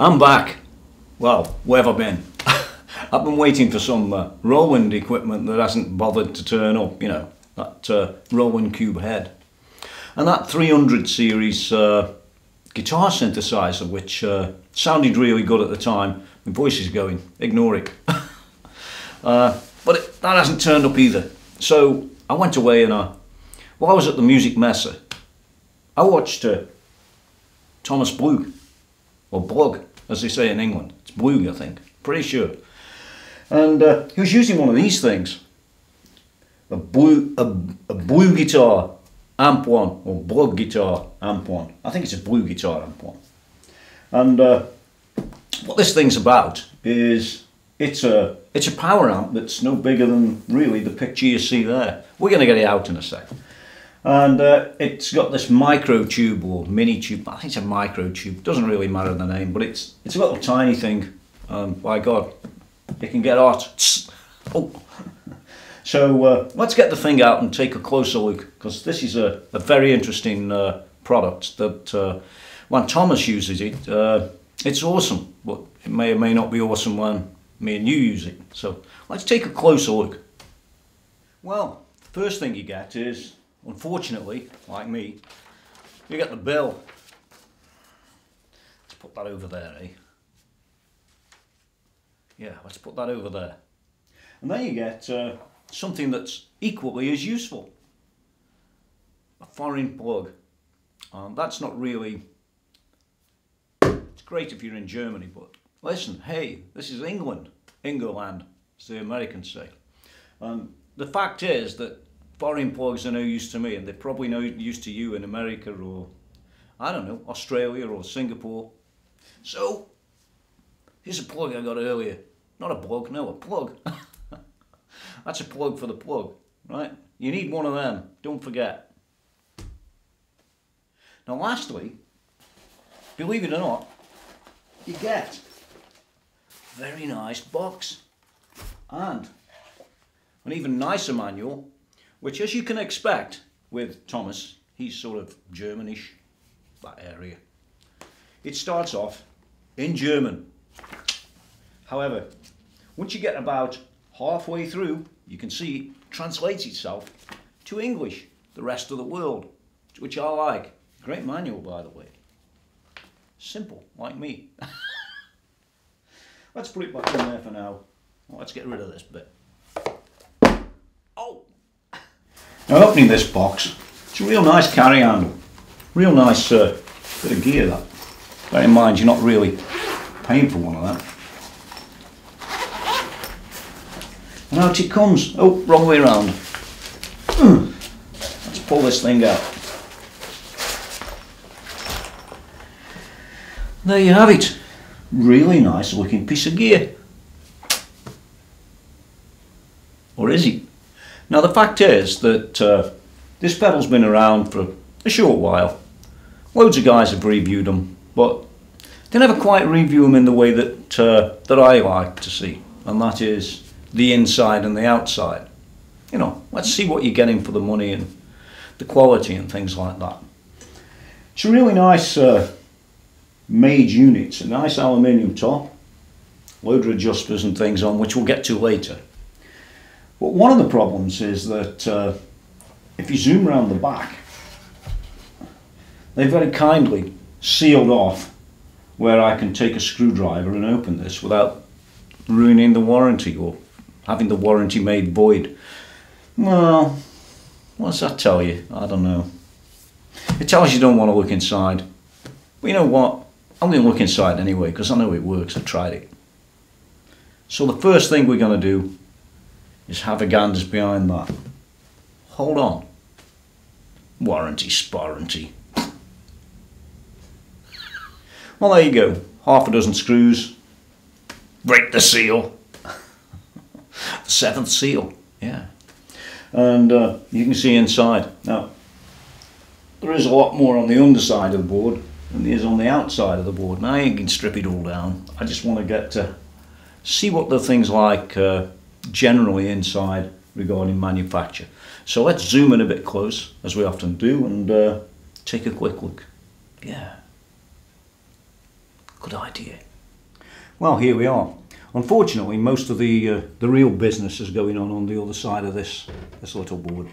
I'm back. Well, where have I been? I've been waiting for some uh, Roland equipment that hasn't bothered to turn up, you know, that uh, Roland Cube head. And that 300 series uh, guitar synthesizer, which uh, sounded really good at the time. My voice is going, ignore it. uh, but it, that hasn't turned up either. So I went away and I, while I was at the Music Messe, I watched uh, Thomas Blug, or Blug, as they say in England. It's Blug, I think, pretty sure. And uh, he was using one of these things, a blue, a, a blue guitar amp one, or Blug guitar amp one. I think it's a blue guitar amp one. And uh, what this thing's about is it's a it's a power amp that's no bigger than really the picture you see there. We're going to get it out in a sec. And uh, it's got this micro tube or mini tube. I think it's a micro tube. Doesn't really matter the name, but it's it's a little tiny thing. Um, by God, it can get hot. Oh. So uh, let's get the thing out and take a closer look because this is a, a very interesting uh, product that uh, when Thomas uses it, uh, it's awesome, but it may or may not be awesome when me and you use it. So let's take a closer look. Well, the first thing you get is, unfortunately, like me, you get the bill. Let's put that over there, eh? Yeah, let's put that over there. And then you get uh, something that's equally as useful. A foreign plug. Um, that's not really, it's great if you're in Germany, but listen, hey, this is England, England, as the Americans say. Um, the fact is that foreign plugs are no use to me and they're probably no use to you in America or, I don't know, Australia or Singapore. So, here's a plug I got earlier. Not a plug, no, a plug. That's a plug for the plug, right? You need one of them, don't forget. Now lastly, believe it or not, you get a very nice box and an even nicer manual, which as you can expect with Thomas, he's sort of Germanish, that area. It starts off in German. However, once you get about halfway through, you can see it translates itself to English, the rest of the world, which I like. Great manual, by the way. Simple, like me. Let's put it back in there for now. Let's get rid of this bit. Oh! Now opening this box, it's a real nice carry handle. Real nice uh, bit of gear that. Bear in mind you're not really paying for one of that. And out it comes. Oh, wrong way around. Hmm. Let's pull this thing out. There you have it. Really nice looking piece of gear. Or is it? Now the fact is that uh, this pedal's been around for a short while. Loads of guys have reviewed them, but they never quite review them in the way that uh, that I like to see, and that is the inside and the outside. You know, let's see what you're getting for the money and the quality and things like that. It's a really nice uh, made unit. It's a nice aluminium top, load of adjusters and things on, which we'll get to later. But one of the problems is that uh, if you zoom around the back, they very kindly sealed off where I can take a screwdriver and open this without ruining the warranty or having the warranty made void. Well, what does that tell you? I don't know. It tells you don't want to look inside. But you know what? I'm going to look inside anyway because I know it works. I tried it. So the first thing we're going to do is ganders behind that. Hold on. Warranty, sporranty. Well, there you go. Half a dozen screws. Break the seal. the seventh seal, yeah. And uh, you can see inside. Now, there is a lot more on the underside of the board than there is on the outside of the board. Now, you can strip it all down. I just want to get to see what the thing's like uh, generally inside regarding manufacture. So let's zoom in a bit close, as we often do, and uh, take a quick look. Yeah. Good idea. Well, here we are. Unfortunately, most of the uh, the real business is going on on the other side of this this little board.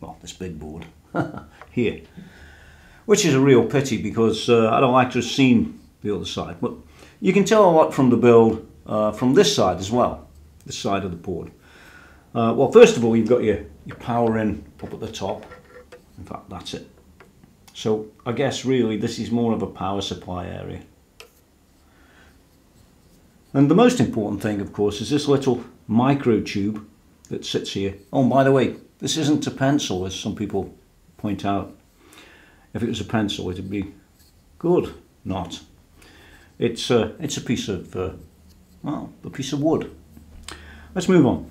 Well, this big board here, which is a real pity because uh, I'd like to have seen the other side. But you can tell a lot from the build uh, from this side as well, this side of the board. Uh, well, first of all, you've got your, your power in up at the top. In fact, that's it. So I guess really this is more of a power supply area. And the most important thing, of course, is this little micro tube that sits here. Oh, by the way, this isn't a pencil, as some people point out. If it was a pencil, it'd be good. Not. It's a, uh, it's a piece of, uh, well, a piece of wood. Let's move on.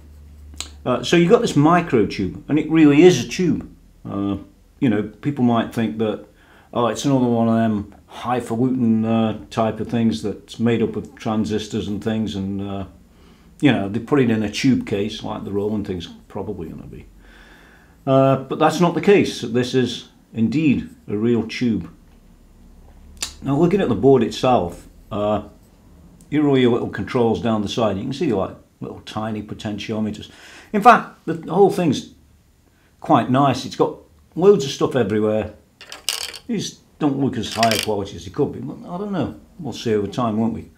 Uh, so you've got this micro tube, and it really is a tube. Uh, you know, people might think that, oh, it's another one of them highfalutin uh, type of things that's made up of transistors and things, and uh, you know they put it in a tube case like the Roland thing's probably going to be. Uh, but that's not the case. This is indeed a real tube. Now looking at the board itself, uh, here are all your little controls down the side. You can see like little tiny potentiometers. In fact, the whole thing's quite nice. It's got loads of stuff everywhere. These don't look as high quality as they could be, but I don't know. We'll see over time, won't we?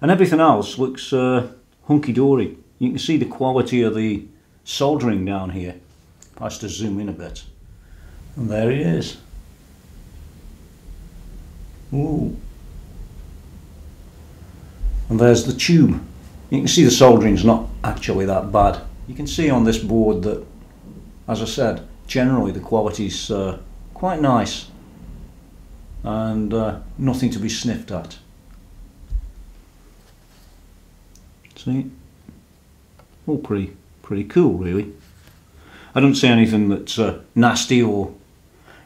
And everything else looks uh, hunky-dory. You can see the quality of the soldering down here. I just zoom in a bit. And there he is. Ooh. And there's the tube. You can see the soldering's not actually that bad. You can see on this board that, as I said, generally the quality's uh, quite nice and uh, nothing to be sniffed at. See? All pretty, pretty cool really. I don't see anything that's uh, nasty or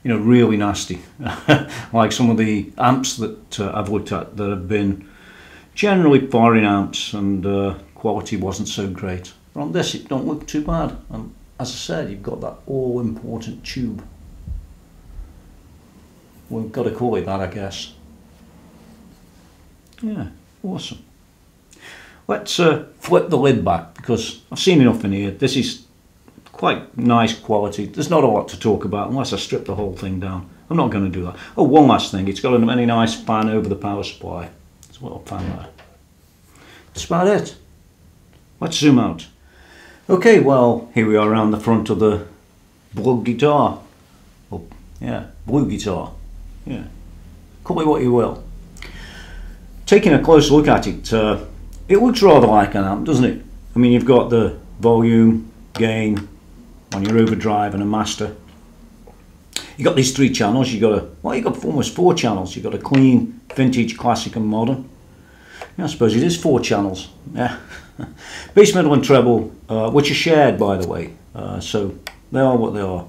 you know really nasty like some of the amps that uh, I've looked at that have been generally foreign amps and uh, quality wasn't so great. But on this it don't look too bad and as I said you've got that all important tube we've got to call it that, I guess. Yeah, awesome. Let's uh, flip the lid back because I've seen enough in here. This is quite nice quality. There's not a lot to talk about unless I strip the whole thing down. I'm not going to do that. Oh, one last thing. It's got a very nice fan over the power supply. It's a little fan there. That's about it. Let's zoom out. Okay, well, here we are around the front of the blue guitar. Oh, yeah, blue guitar. Yeah. Call it what you will. Taking a close look at it, uh, it looks rather like an amp, doesn't it? I mean, you've got the volume, gain on your overdrive and a master. You've got these three channels. You've got a, well, you've got almost four channels. You've got a clean, vintage, classic and modern. Yeah, I suppose it is four channels. Yeah. Bass, middle and treble, uh, which are shared, by the way. Uh, so they are what they are.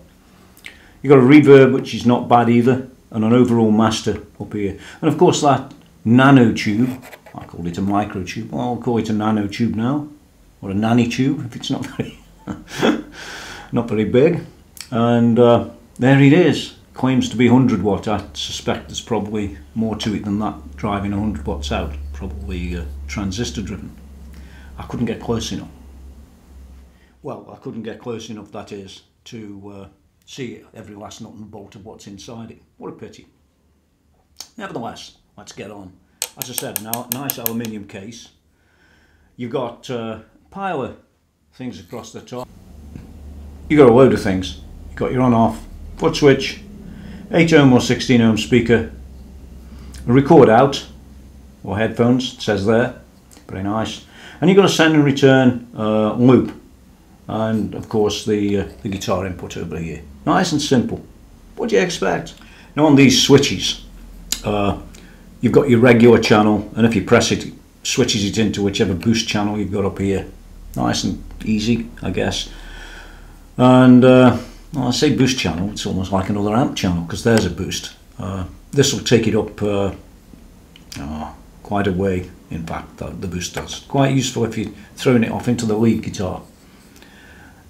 You've got a reverb, which is not bad either and an overall master up here. And of course that nano tube, I called it a micro tube, well, I'll call it a nano tube now, or a nanny tube if it's not very, not very big. And uh, there it is, claims to be 100 watt. I suspect there's probably more to it than that, driving 100 watts out, probably uh, transistor driven. I couldn't get close enough. Well, I couldn't get close enough, that is, to uh, see every last nut and bolt of what's inside it. What a pity. Nevertheless, let's get on. As I said, now nice aluminium case. You've got a uh, pile of things across the top. You've got a load of things. You've got your on-off, foot switch, 8 ohm or 16 ohm speaker, record out, or headphones, it says there, very nice. And you've got a send and return uh, loop, and of course the, uh, the guitar input over here. Nice and simple. What do you expect? Now on these switches, uh, you've got your regular channel and if you press it, it switches it into whichever boost channel you've got up here. Nice and easy, I guess. And uh, well, I say boost channel, it's almost like another amp channel because there's a boost. Uh, this will take it up uh, oh, quite a way, in fact, the, the boost does. Quite useful if you're throwing it off into the lead guitar.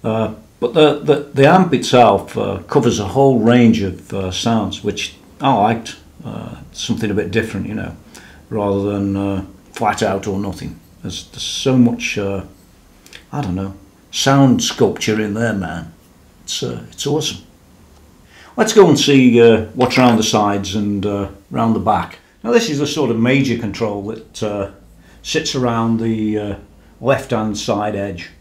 Uh, but the, the, the amp itself uh, covers a whole range of uh, sounds, which I liked. Something a bit different, you know. rather than flat out or nothing. There's, there's so much, I don't know, sound sculpture in there, man. It's, uh, it's awesome. Let's go and see uh, what's around the sides and uh, the back. Now this is the sort of major control that uh, sits around the uh, left hand side edge.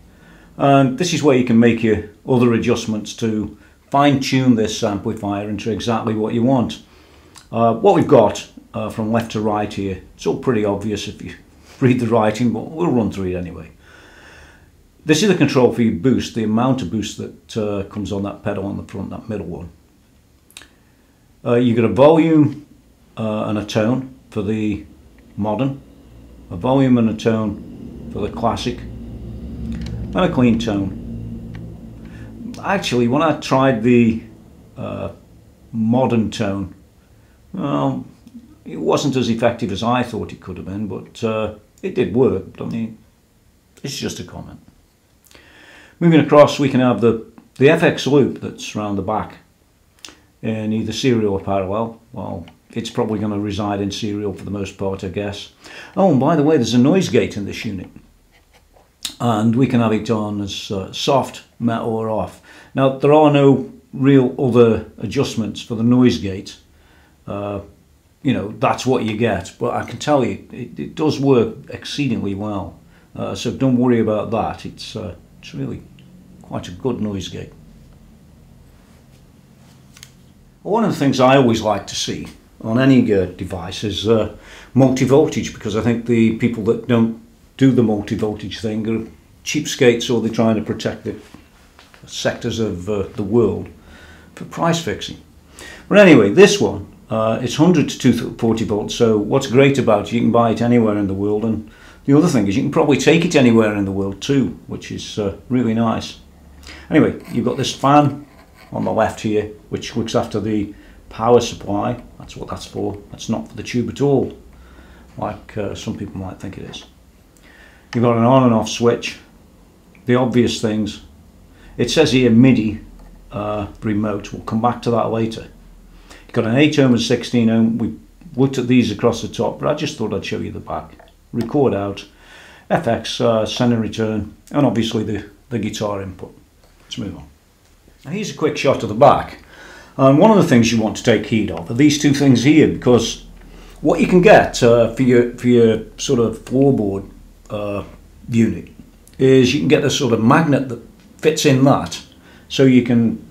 And this is where you can make your other adjustments to fine tune this amplifier into exactly what you want. Uh, what we've got uh, from left to right here, it's all pretty obvious if you read the writing, but we'll run through it anyway. This is the control for your boost, the amount of boost that uh, comes on that pedal on the front, that middle one. Uh, you've got a volume uh, and a tone for the modern, a volume and a tone for the classic, and a clean tone. Actually, when I tried the uh, modern tone, well, it wasn't as effective as I thought it could have been, but uh, it did work. I mean, it's just a comment. Moving across, we can have the, the FX loop that's around the back in either serial or parallel. Well, it's probably going to reside in serial for the most part, I guess. Oh, and by the way, there's a noise gate in this unit. And we can have it on as uh, soft, metal or off. Now, there are no real other adjustments for the noise gate. Uh, you know, that's what you get. But I can tell you, it, it does work exceedingly well. Uh, so don't worry about that. It's, uh, it's really quite a good noise gate. One of the things I always like to see on any uh, device is uh, multi-voltage because I think the people that don't do the multi-voltage thing are cheapskates or they're trying to protect the sectors of uh, the world for price fixing. But anyway, this one, uh, it's 100 to 240 volts, so what's great about it, you can buy it anywhere in the world, and the other thing is you can probably take it anywhere in the world too, which is uh, really nice. Anyway, you've got this fan on the left here, which looks after the power supply. That's what that's for. That's not for the tube at all, like uh, some people might think it is. You've got an on and off switch. The obvious things. It says here MIDI uh, remote. We'll come back to that later. You've got an 8 ohm and 16 ohm. We looked at these across the top, but I just thought I'd show you the back. Record out, FX, uh, send and return, and obviously the, the guitar input. Let's move on. Now here's a quick shot of the back. And one of the things you want to take heed of are these two things here, because what you can get uh, for your for your sort of floorboard uh, unit is you can get a sort of magnet that fits in that, so you can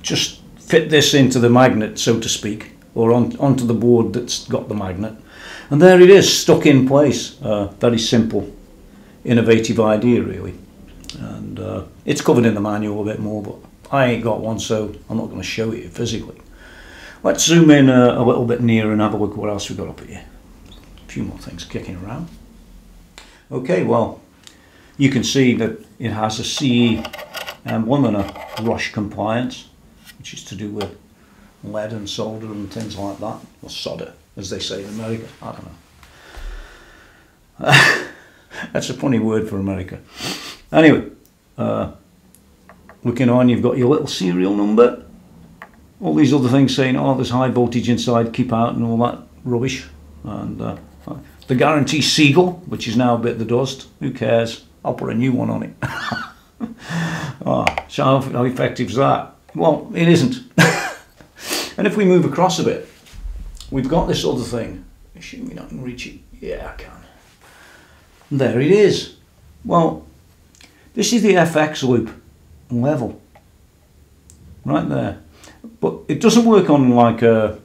just fit this into the magnet, so to speak, or on, onto the board that's got the magnet, and there it is, stuck in place. Uh, very simple, innovative idea, really, and uh, it's covered in the manual a bit more, but I ain't got one, so I'm not going to show it physically. Let's zoom in a, a, little bit nearer and have a look at what else we've got up here. A few more things kicking around. Okay, well, you can see that it has a CE and one and a RoHS compliance, which is to do with lead and solder and things like that, or solder, as they say in America. I don't know. That's a funny word for America. Anyway, uh, looking on, you've got your little serial number. All these other things saying, oh, there's high voltage inside, keep out, and all that rubbish. And uh, the guarantee Seagull, which is now a bit of the dust. Who cares? I'll put a new one on it. oh, so how, how effective is that? Well, it isn't. and if we move across a bit, we've got this other thing. Assuming not can reach it. Yeah, I can. And there it is. Well, this is the FX loop level. Right there. But it doesn't work on like a,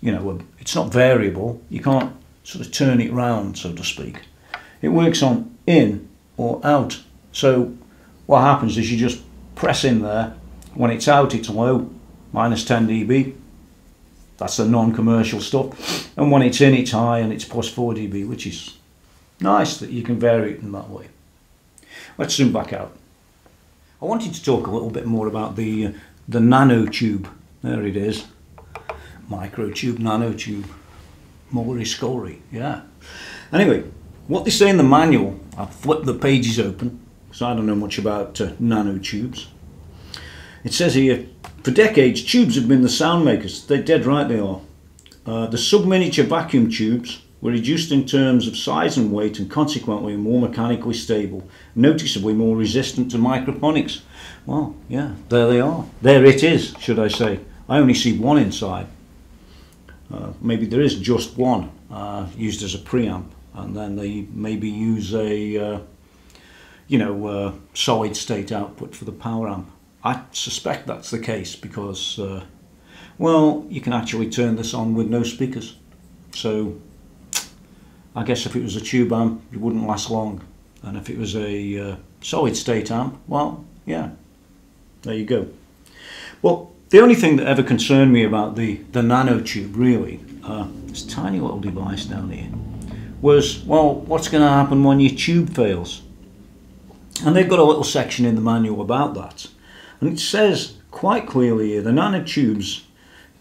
you know, a, it's not variable. You can't sort of turn it round, so to speak. It works on in or out. So what happens is you just press in there. When it's out, it's low, minus 10 dB. That's the non-commercial stuff. And when it's in, it's high and it's plus 4 dB, which is nice that you can vary it in that way. Let's zoom back out. I wanted to talk a little bit more about the, the nanotube. There it is. Microtube, nanotube. Mullery Scullery, yeah. Anyway, what they say in the manual, I've flipped the pages open, because I don't know much about uh, nanotubes. It says here, for decades, tubes have been the sound makers. They're dead right they are. Uh, the sub-miniature vacuum tubes were reduced in terms of size and weight and consequently more mechanically stable, noticeably more resistant to microphonics. Well, yeah, there they are. There it is, should I say. I only see one inside. Uh, maybe there is just one uh, used as a preamp and then they maybe use a uh, you know uh, solid state output for the power amp. I suspect that's the case because uh, well you can actually turn this on with no speakers. So I guess if it was a tube amp it wouldn't last long. And if it was a uh, solid state amp well yeah there you go. Well the only thing that ever concerned me about the the nanotube really uh, this tiny little device down here was well what's going to happen when your tube fails? And they've got a little section in the manual about that and it says quite clearly here the nanotubes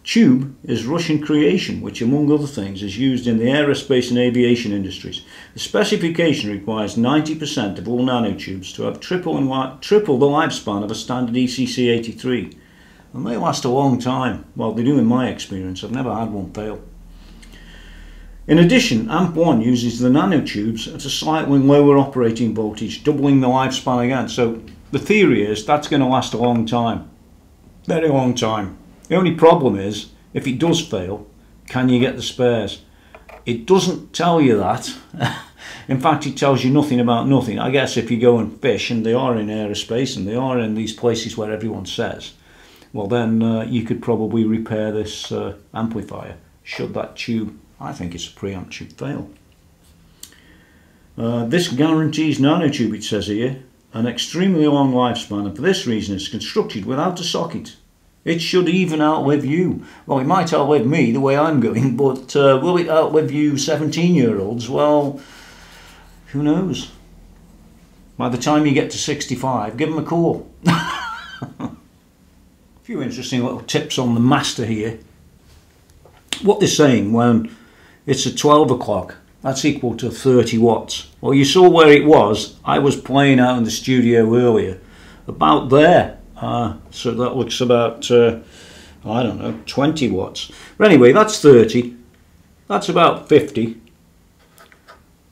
Tube is Russian creation, which among other things is used in the aerospace and aviation industries. The specification requires 90% of all nanotubes to have triple, and triple the lifespan of a standard ECC 83. And they last a long time. Well, they do in my experience. I've never had one fail. In addition, AMP1 uses the nanotubes at a slightly lower operating voltage, doubling the lifespan again. So the theory is that's going to last a long time. Very long time. The only problem is, if it does fail, can you get the spares? It doesn't tell you that. in fact, it tells you nothing about nothing. I guess if you go and fish, and they are in aerospace, and they are in these places where everyone says, well then uh, you could probably repair this uh, amplifier, should that tube, I think it's a preamp tube, fail. Uh, this guarantees nanotube, it says here, an extremely long lifespan, and for this reason it's constructed without a socket. It should even outlive you. Well, it might outlive me the way I'm going, but uh, will it outlive you 17 year olds? Well, who knows? By the time you get to 65, give them a call. a few interesting little tips on the master here. What they're saying when it's at 12 o'clock, that's equal to 30 watts. Well, you saw where it was. I was playing out in the studio earlier, about there uh, so that looks about, uh, I don't know, 20 watts. But anyway, that's 30. That's about 50.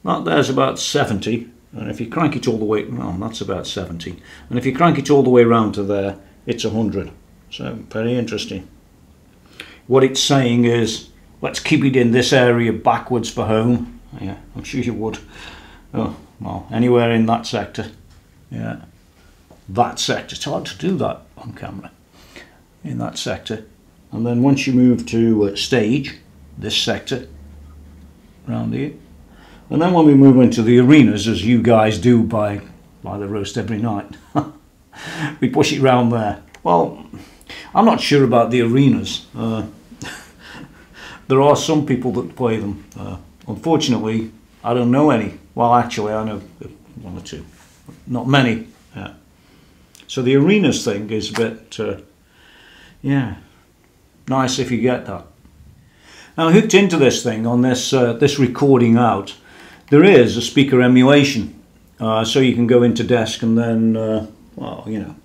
That there's about 70. And if you crank it all the way, well, that's about 70. And if you crank it all the way around to there, it's 100. So, very interesting. What it's saying is, let's keep it in this area backwards for home. Yeah, I'm sure you would. Oh, well, anywhere in that sector. Yeah that sector. It's hard to do that on camera in that sector. And then once you move to uh, stage, this sector around here, and then when we move into the arenas, as you guys do by, by the roast every night, we push it round there. Well, I'm not sure about the arenas. Uh, there are some people that play them. Uh, unfortunately, I don't know any. Well, actually, I know one or two. Not many. Yeah. So the arenas thing is a bit, uh, yeah, nice if you get that. Now hooked into this thing on this uh, this recording out, there is a speaker emulation. Uh, so you can go into desk and then, uh, well, you know,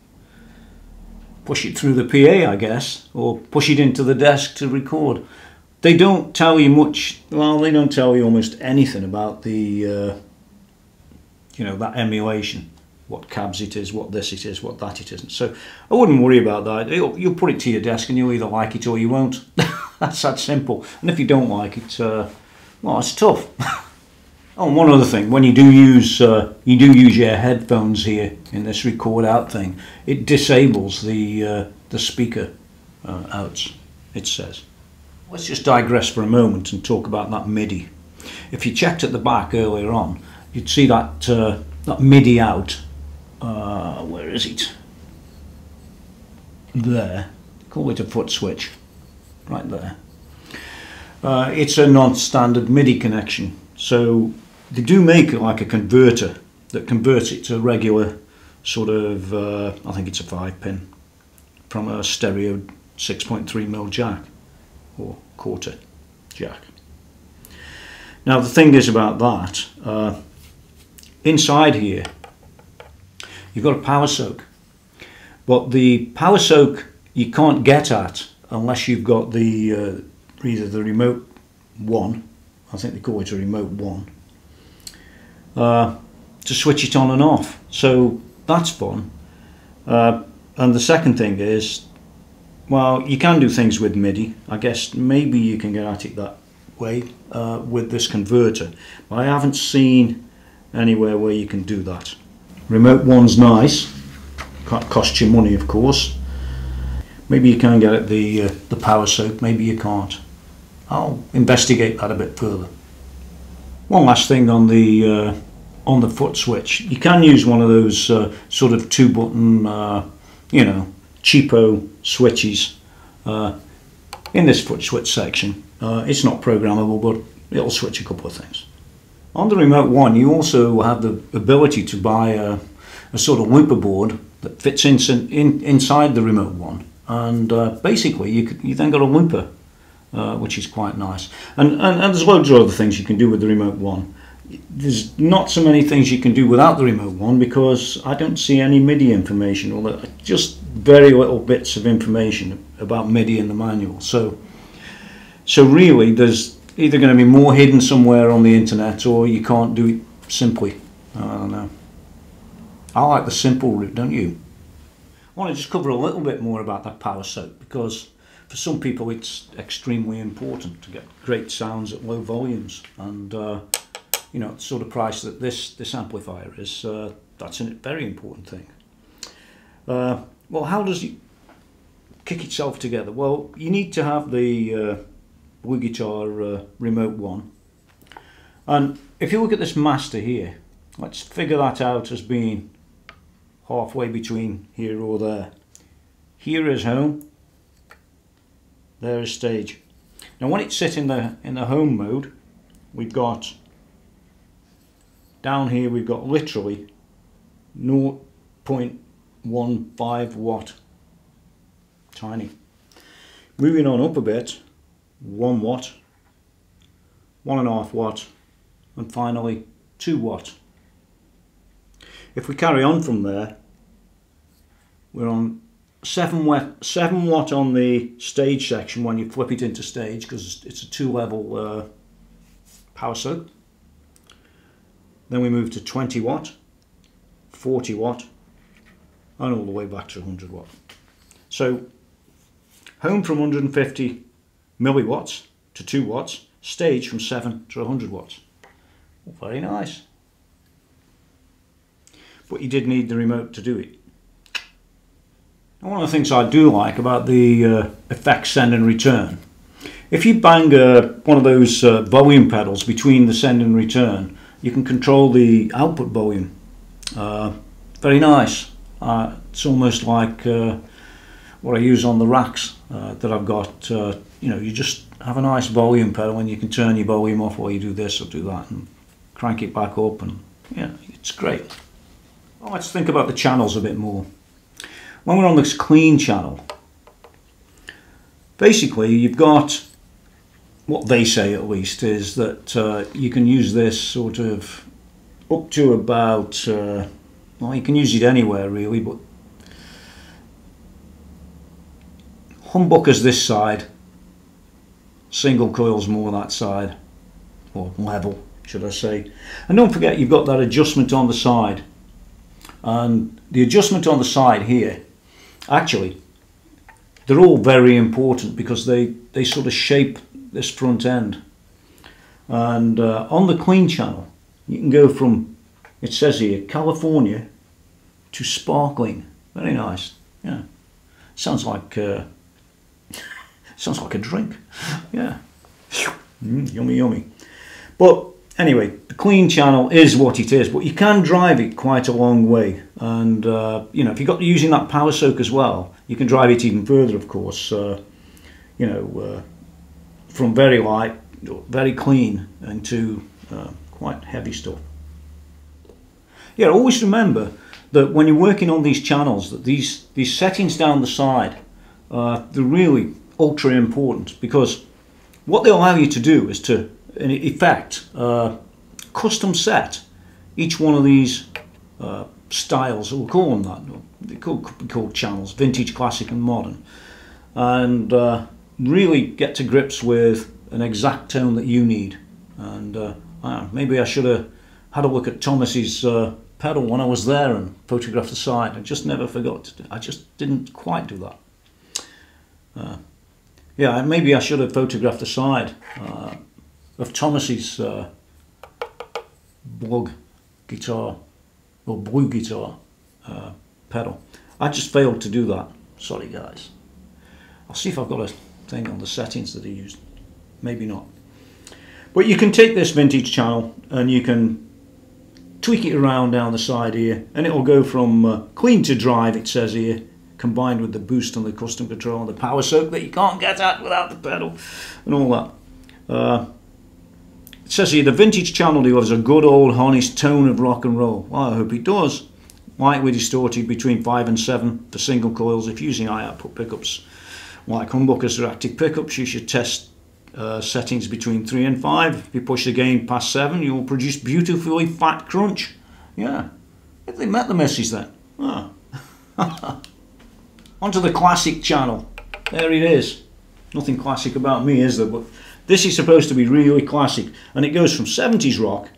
push it through the PA, I guess, or push it into the desk to record. They don't tell you much, well, they don't tell you almost anything about the, uh, you know, that emulation what cabs it is, what this it is, what that it isn't. So I wouldn't worry about that. You'll, you'll put it to your desk and you'll either like it or you won't. That's that simple. And if you don't like it, uh, well, it's tough. oh, and one other thing, when you do use uh, you do use your headphones here in this record out thing, it disables the uh, the speaker uh, outs. It says. Let's just digress for a moment and talk about that MIDI. If you checked at the back earlier on, you'd see that uh, that MIDI out uh, where is it? There. Call it a foot switch. Right there. Uh, it's a non-standard MIDI connection. So they do make it like a converter that converts it to a regular sort of, uh, I think it's a 5 pin from a stereo 6.3mm jack or quarter jack. Now the thing is about that, uh, inside here you've got a power soak. But the power soak you can't get at unless you've got the uh, either the remote one I think they call it a remote one, uh, to switch it on and off. So that's fun. Uh, and the second thing is, well, you can do things with MIDI. I guess maybe you can get at it that way uh, with this converter. But I haven't seen anywhere where you can do that. Remote one's nice. Can't cost you money, of course. Maybe you can get it the uh, the power soak. Maybe you can't. I'll investigate that a bit further. One last thing on the uh, on the foot switch. You can use one of those uh, sort of two button, uh, you know, cheapo switches uh, in this foot switch section. Uh, it's not programmable, but it'll switch a couple of things. On the remote one, you also have the ability to buy a, a sort of looper board that fits in, in, inside the remote one. And uh, basically, you, you then got a looper, uh, which is quite nice. And, and, and there's loads of other things you can do with the remote one there's not so many things you can do without the remote one because I don't see any MIDI information or just very little bits of information about MIDI in the manual. So, so really, there's either going to be more hidden somewhere on the internet or you can't do it simply. I don't know. I like the simple route, don't you? I want to just cover a little bit more about that power soak because for some people it's extremely important to get great sounds at low volumes and uh, you know, the sort of price that this, this amplifier is, uh, that's a very important thing. Uh, well, how does it kick itself together? Well, you need to have the uh, BluGuitar uh, remote one. And if you look at this master here, let's figure that out as being halfway between here or there. Here is home, there is stage. Now when it's set in the, in the home mode, we've got down here we've got literally 0.15 watt. Tiny. Moving on up a bit, 1 watt, 1.5 watt, and finally 2 watt. If we carry on from there, we're on 7 watt, 7 watt on the stage section when you flip it into stage because it's a two level uh, power soak. Then we move to 20 watt, 40 watt, and all the way back to 100 watt. So home from 150 milliwatts to 2 watts, stage from 7 to 100 watts. Very nice. But you did need the remote to do it. And one of the things I do like about the uh, effect send and return, if you bang uh, one of those uh, volume pedals between the send and return, you can control the output volume. Uh, very nice. Uh, it's almost like uh, what I use on the racks uh, that I've got. Uh, you know, you just have a nice volume pedal and you can turn your volume off while you do this or do that and crank it back up and yeah, it's great. Well, let's think about the channels a bit more. When we're on this clean channel, basically you've got what they say at least is that uh, you can use this sort of up to about uh, well you can use it anywhere really but humbuckers this side single coils more that side or level should I say and don't forget you've got that adjustment on the side and the adjustment on the side here actually they're all very important because they they sort of shape this front end. And uh, on the clean channel, you can go from, it says here, California to sparkling. Very nice. Yeah. Sounds like, uh, sounds like a drink. Yeah. Mm, yummy, yummy. But anyway, the clean channel is what it is, but you can drive it quite a long way. And, uh, you know, if you've got using that power soak as well, you can drive it even further, of course. Uh, you know, uh, from very light, very clean, into uh, quite heavy stuff. Yeah, always remember that when you're working on these channels, that these, these settings down the side, uh, they're really ultra important because what they allow you to do is to, in effect, uh, custom set each one of these uh, styles, we'll call them that, they could be called channels, vintage, classic and modern. And uh, really get to grips with an exact tone that you need And uh, maybe I should have had a look at Thomas's uh, pedal when I was there and photographed the side. I just never forgot. I just didn't quite do that. Uh, yeah, maybe I should have photographed the side uh, of Thomas's uh, Blug guitar or blue guitar uh, pedal. I just failed to do that. Sorry, guys. I'll see if I've got a thing on the settings that he used. Maybe not. But you can take this vintage channel and you can tweak it around down the side here and it will go from uh, clean to drive it says here combined with the boost and the custom control and the power soak that you can't get at without the pedal and all that. Uh, it says here the vintage channel delivers a good old honest tone of rock and roll. Well, I hope it does. Lightly distorted between 5 and 7 for single coils. If using high output pickups like humbuckers or active pickups, you should test uh, settings between 3 and 5. If you push the gain past 7, you will produce beautifully fat crunch. Yeah, if they met the message then. Ah. Onto the classic channel. There it is. Nothing classic about me, is there? But this is supposed to be really classic, and it goes from 70s rock,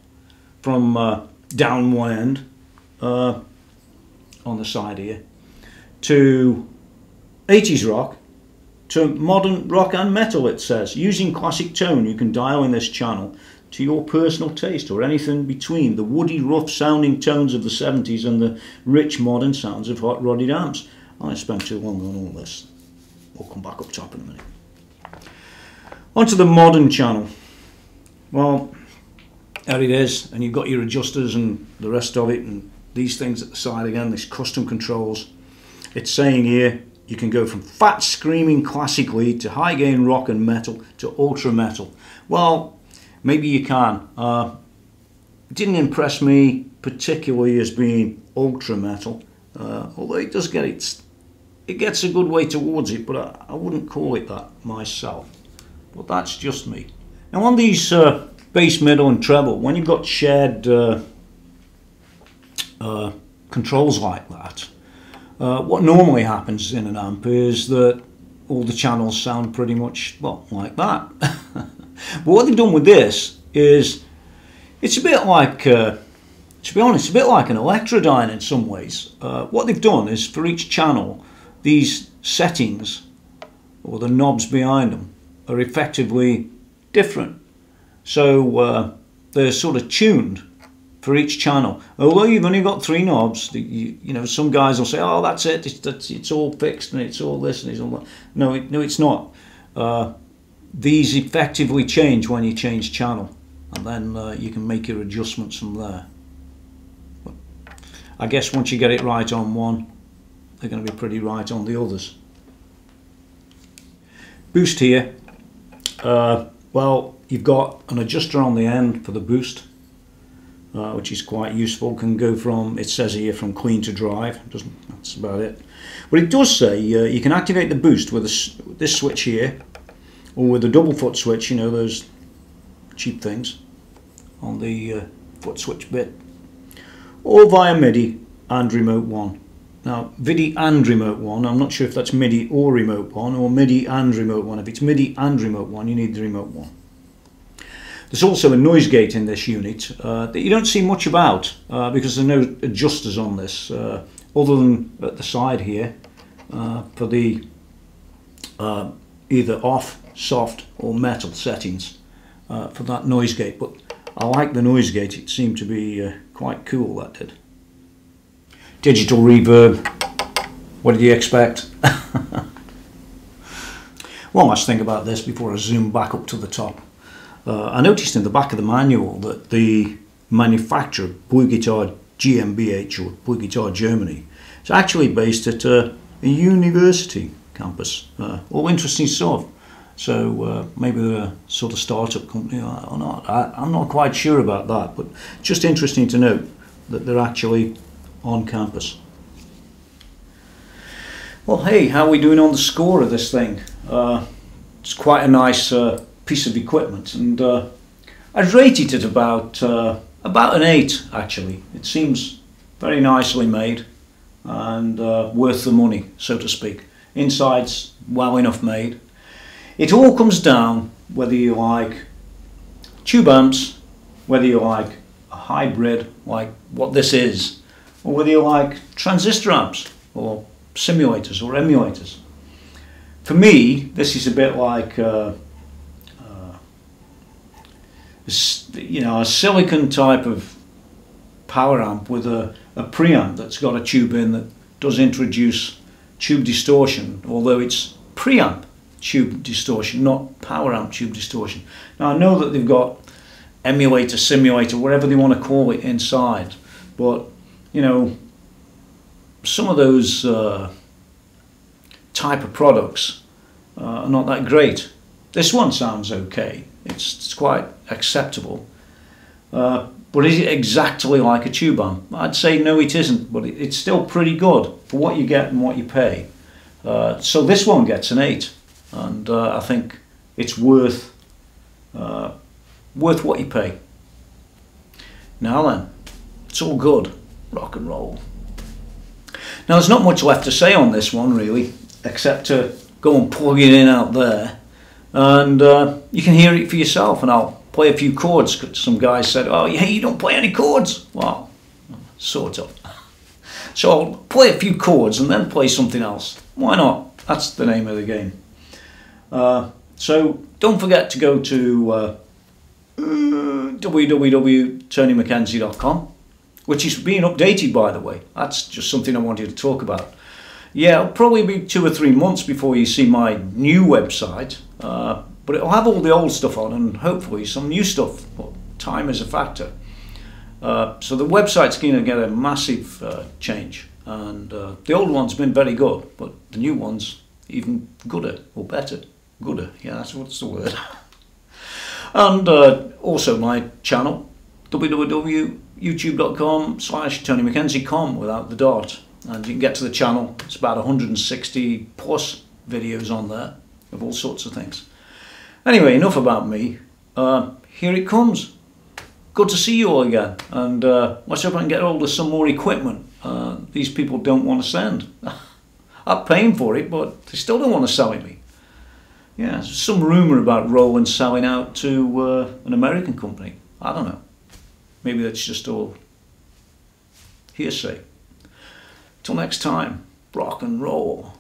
from uh, down one end, uh, on the side here, to 80s rock, to modern rock and metal, it says. Using classic tone, you can dial in this channel to your personal taste or anything between the woody, rough sounding tones of the 70s and the rich modern sounds of hot rodded amps. I spent too long on all this. We'll come back up top in a minute. Onto the modern channel. Well, there it is, and you've got your adjusters and the rest of it, and these things at the side again, these custom controls. It's saying here you can go from fat screaming classic lead to high gain rock and metal to ultra metal. Well, maybe you can. Uh, didn't impress me particularly as being ultra metal, uh, although it does get its, it gets a good way towards it, but I, I wouldn't call it that myself. But that's just me. Now on these uh, bass, middle and treble, when you've got shared uh, uh, controls like that, uh, what normally happens in an amp is that all the channels sound pretty much, well, like that. but what they've done with this is, it's a bit like, uh, to be honest, a bit like an Electra Dyne in some ways. Uh, what they've done is for each channel, these settings, or the knobs behind them, are effectively different. So uh, they're sort of tuned for each channel. Although you've only got three knobs, you, you know, some guys will say, oh, that's it, it's, that's, it's all fixed and it's all this and it's all that. No, it, no it's not. Uh, these effectively change when you change channel and then uh, you can make your adjustments from there. But I guess once you get it right on one, they're going to be pretty right on the others. Boost here uh, well, you've got an adjuster on the end for the boost, uh, which is quite useful. Can go from, it says here, from clean to drive. Doesn't, that's about it. But it does say uh, you can activate the boost with a, this switch here, or with a double foot switch, you know, those cheap things on the uh, foot switch bit, or via MIDI and remote one. Now, MIDI and remote one, I'm not sure if that's MIDI or remote one, or MIDI and remote one. If it's MIDI and remote one, you need the remote one. There's also a noise gate in this unit uh, that you don't see much about uh, because there's no adjusters on this, uh, other than at the side here uh, for the uh, either off, soft or metal settings uh, for that noise gate. But I like the noise gate, it seemed to be quite cool that did digital reverb. What did you expect? One last thing about this before I zoom back up to the top. Uh, I noticed in the back of the manual that the manufacturer, BluGuitar GmbH or BluGuitar Germany, is actually based at a, a university campus. Uh, all interesting stuff. So uh, maybe they're a sort of startup company or not. I, I'm not quite sure about that, but just interesting to note that they're actually on campus. Well, hey, how are we doing on the score of this thing? Uh, it's quite a nice uh, piece of equipment, and uh, I'd rate it at about uh, about an eight. Actually, it seems very nicely made and uh, worth the money, so to speak. Inside's well enough made. It all comes down whether you like tube amps, whether you like a hybrid like what this is, or whether you like transistor amps or simulators or emulators. For me, this is a bit like uh, you know a silicon type of power amp with a, a preamp that's got a tube in that does introduce tube distortion, although it's preamp tube distortion, not power amp tube distortion. Now I know that they've got emulator, simulator, whatever they want to call it inside, but you know, some of those uh, type of products uh, are not that great. This one sounds okay. It's, it's quite acceptable. Uh, but is it exactly like a tube amp? I'd say no, it isn't, but it's still pretty good for what you get and what you pay. Uh, so this one gets an 8, and uh, I think it's worth uh, worth what you pay. Now then, it's all good, rock and roll. Now there's not much left to say on this one really, except to go and plug it in out there, and uh, you can hear it for yourself, and I'll play a few chords. Some guy said, oh yeah, you don't play any chords. Well, sort of. So I'll play a few chords and then play something else. Why not? That's the name of the game. Uh, so don't forget to go to uh, which is being updated, by the way. That's just something I wanted to talk about. Yeah, it'll probably be two or three months before you see my new website. Uh, but it'll have all the old stuff on and hopefully some new stuff. But time is a factor. Uh, so the website's going to get a massive uh, change, and uh, the old one's been very good, but the new one's even gooder or better. Gooder, yeah, that's what's the word. and uh, also my channel, www.youtube.com slash Tony Mckenzie com without the dot. And you can get to the channel. It's about 160 plus videos on there of all sorts of things. Anyway, enough about me. Uh, here it comes. Good to see you all again. And uh, let's hope I can get hold of some more equipment. Uh, these people don't want to send. I'm paying for it, but they still don't want to sell it me. Yeah, some rumour about Roland selling out to uh, an American company. I don't know. Maybe that's just all hearsay. Till next time, rock and roll.